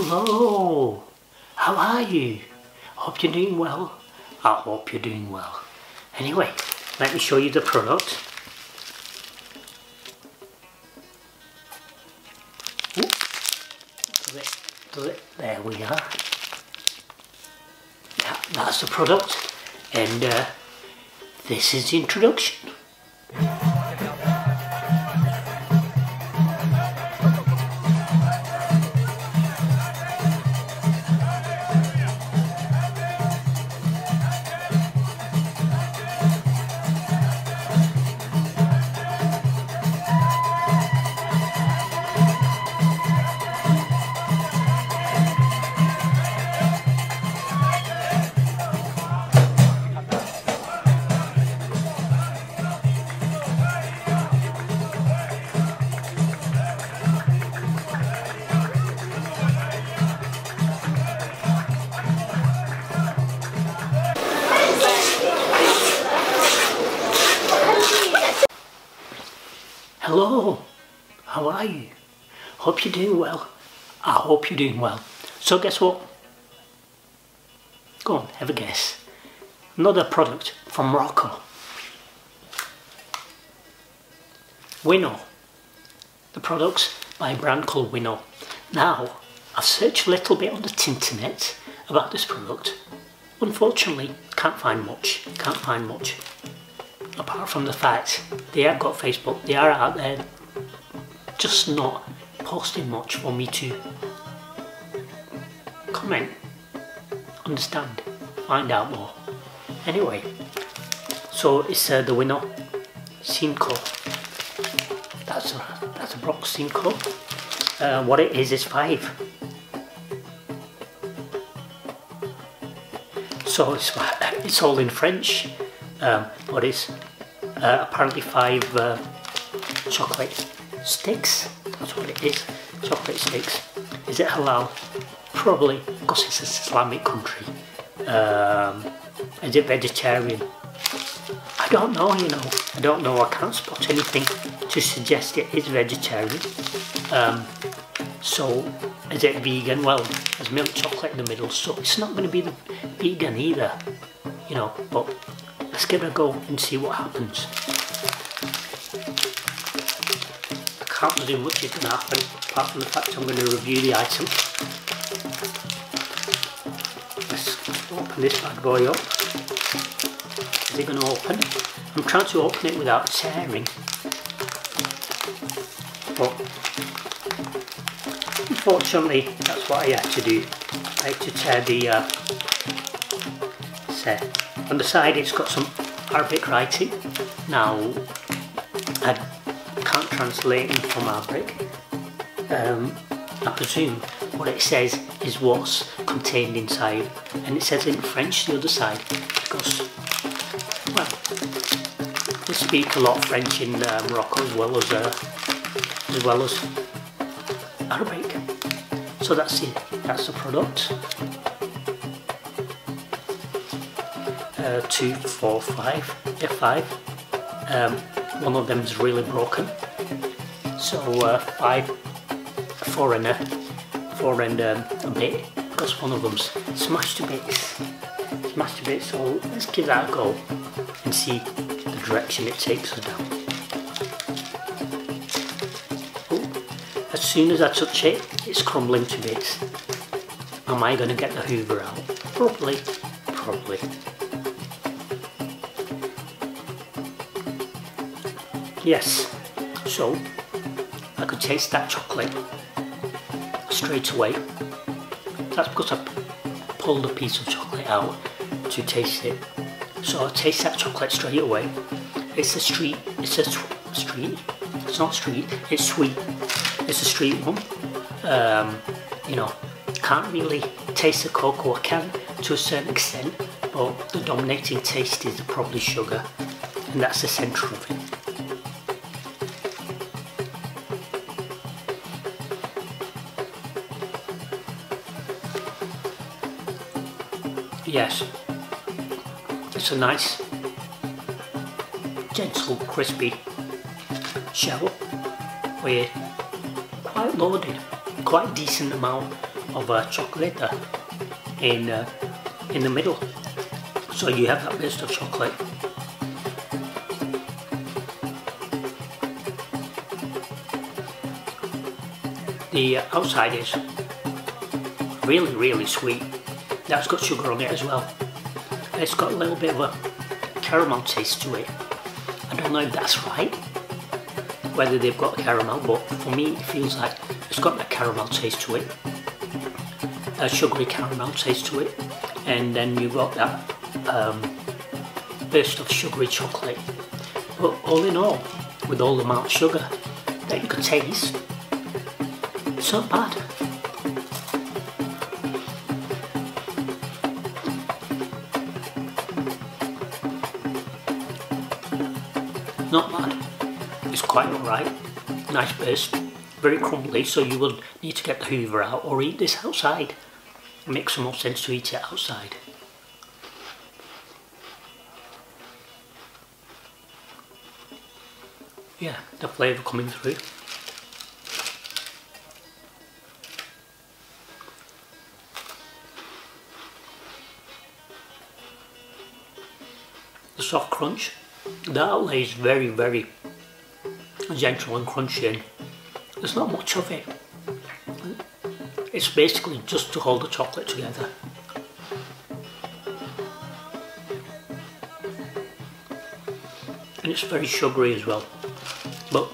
Hello, how are you? Hope you're doing well. I hope you're doing well. Anyway, let me show you the product. There we are. That's the product. And uh, this is the introduction. Hope you're doing well. I hope you're doing well. So guess what? Go on, have a guess. Another product from Morocco. Winor. The product's by a brand called Winor. Now, I've searched a little bit on the internet about this product. Unfortunately, can't find much. Can't find much apart from the fact they have got Facebook, they are out there just not posting much for me to comment, understand, find out more. Anyway, so it's uh, the Winor, Cinco. That's a, that's a Brock Cinco. Uh, what it is is five. So it's, it's all in French, um, but it's uh, apparently five uh, chocolate sticks. That's what it is. Chocolate sticks. Is it halal? Probably, because it's an Islamic country. Um, is it vegetarian? I don't know, you know. I don't know. I can't spot anything to suggest it is vegetarian. Um, so, is it vegan? Well, there's milk chocolate in the middle, so it's not going to be the vegan either. You know, but let's give it a go and see what happens. Can't presume much to happen apart from the fact I'm going to review the item. Let's open this bad boy up. Is it going to open? I'm trying to open it without tearing. But unfortunately that's what I had to do. I had to tear the uh, set. On the side it's got some Arabic writing. Now I it from Arabic. Um, I presume what it says is what's contained inside and it says in French the other side because well we speak a lot of French in uh, Morocco as well as uh, as well as Arabic so that's it that's the product uh, two, four, five, yeah, five. Um, one of them is really broken. So uh, four and a, four and um, a bit, because one of them's smashed to bits. Smashed to bits, so let's give that a go and see the direction it takes us down. Ooh. As soon as I touch it, it's crumbling to bits. Am I going to get the hoover out? Probably, probably. Yes, so I could taste that chocolate straight away. That's because I pulled a piece of chocolate out to taste it. So I taste that chocolate straight away. It's a street, it's a street, it's not street, it's sweet. It's a street one. Um, you know, can't really taste the cocoa. I can to a certain extent, but the dominating taste is probably sugar, and that's the centre of it. Yes, it's a nice, gentle, crispy shell with quite loaded, quite decent amount of uh, chocolate in uh, in the middle. So you have that burst of chocolate. The outside is really, really sweet. That's got sugar on it as well. It's got a little bit of a caramel taste to it. I don't know if that's right, whether they've got caramel, but for me it feels like it's got a caramel taste to it. A sugary caramel taste to it. And then you've got that um, burst of sugary chocolate. But all in all, with all the amount of sugar that you could taste, it's not bad. Not bad. It's quite alright. Nice burst. Very crumbly, so you will need to get the hoover out or eat this outside. It makes more sense to eat it outside. Yeah, the flavour coming through. The soft crunch the outlay is very, very gentle and crunchy and there's not much of it. It's basically just to hold the chocolate together. And it's very sugary as well. But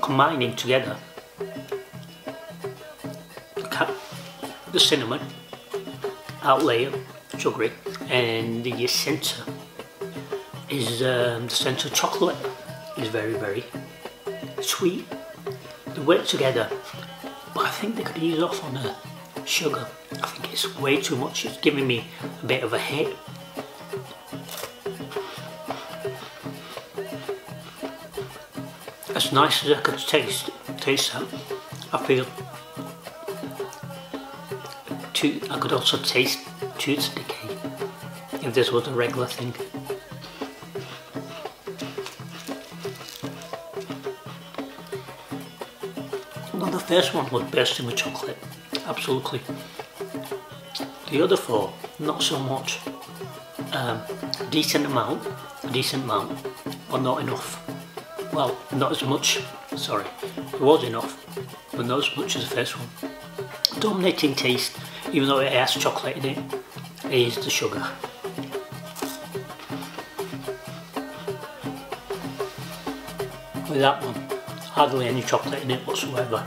combining together the cinnamon, outlay, sugary, and the centre is um, the centre chocolate is very very sweet. They work together, but I think they could ease off on the sugar. I think it's way too much. It's giving me a bit of a hit. As nice as I could taste, taste that, I feel too, I could also taste tooth decay if this was a regular thing. The first one was best in the chocolate, absolutely. The other four, not so much. Um, decent amount, a decent amount, but not enough. Well, not as much, sorry, it was enough, but not as much as the first one. Dominating taste, even though it has chocolate in it, is the sugar. With that one, hardly any chocolate in it whatsoever.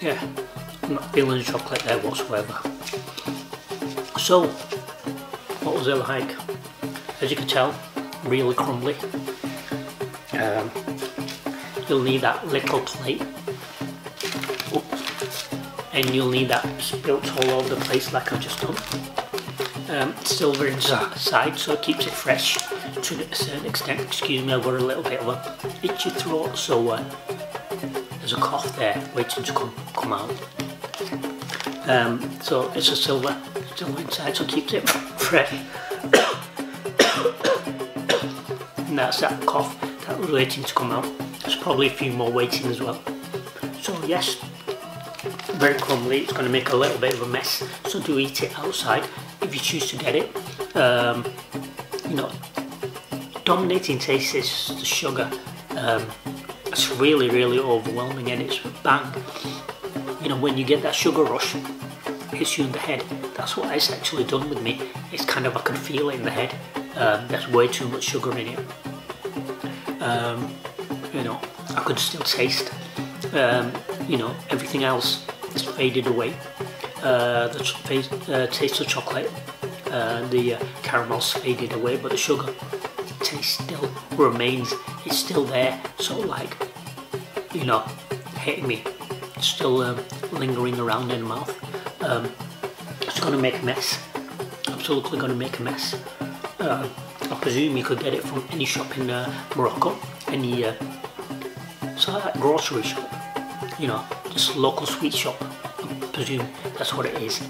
Yeah, I'm not feeling the chocolate there whatsoever. So, what was it like? As you can tell, really crumbly. Um, you'll need that little plate. And you'll need that spilt all over the place like I've just done um, silver inside so it keeps it fresh to a certain extent. Excuse me, I've got a little bit of a itchy throat so uh, there's a cough there waiting to come, come out. Um, so it's a silver, silver inside so keeps it fresh. and that's that cough that was waiting to come out. There's probably a few more waiting as well. So yes, very crumbly, it's going to make a little bit of a mess, so do eat it outside if you choose to get it. Um, you know, dominating taste is the sugar. Um, it's really, really overwhelming and it's bang. You know, when you get that sugar rush, hits you in the head. That's what it's actually done with me. It's kind of, I can feel it in the head. Um, there's way too much sugar in it. Um, you know, I could still taste, um, you know, everything else is faded away uh, the uh, taste of chocolate, uh, the uh, caramel's faded away, but the sugar taste still remains. It's still there, sort of like, you know, hitting me. It's still um, lingering around in the mouth. Um, it's going to make a mess. Absolutely going to make a mess. Uh, I presume you could get it from any shop in uh, Morocco, any uh, so like grocery shop, you know, just local sweet shop I presume that's what it is.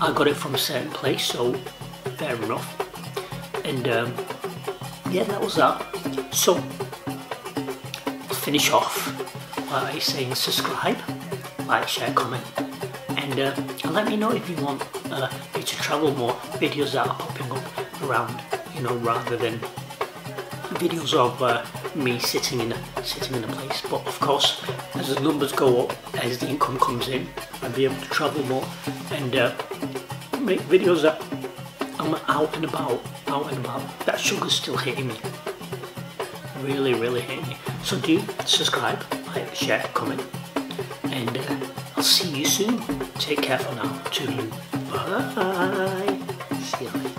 I got it from a certain place, so fair enough. And um, yeah, that was that. So, finish off by saying subscribe, like, share, comment, and uh, let me know if you want uh, me to travel more videos that are popping up around, you know, rather than videos of uh, me sitting in a sitting in a place. But of course, as the numbers go up, as the income comes in, I'll be able to travel more and uh, make videos that I'm out and about, out and about. That sugar's still hitting me. Really, really hitting me. So do subscribe, like, share, comment, and uh, I'll see you soon. Take care for now. Toodaloo. Bye. See you later.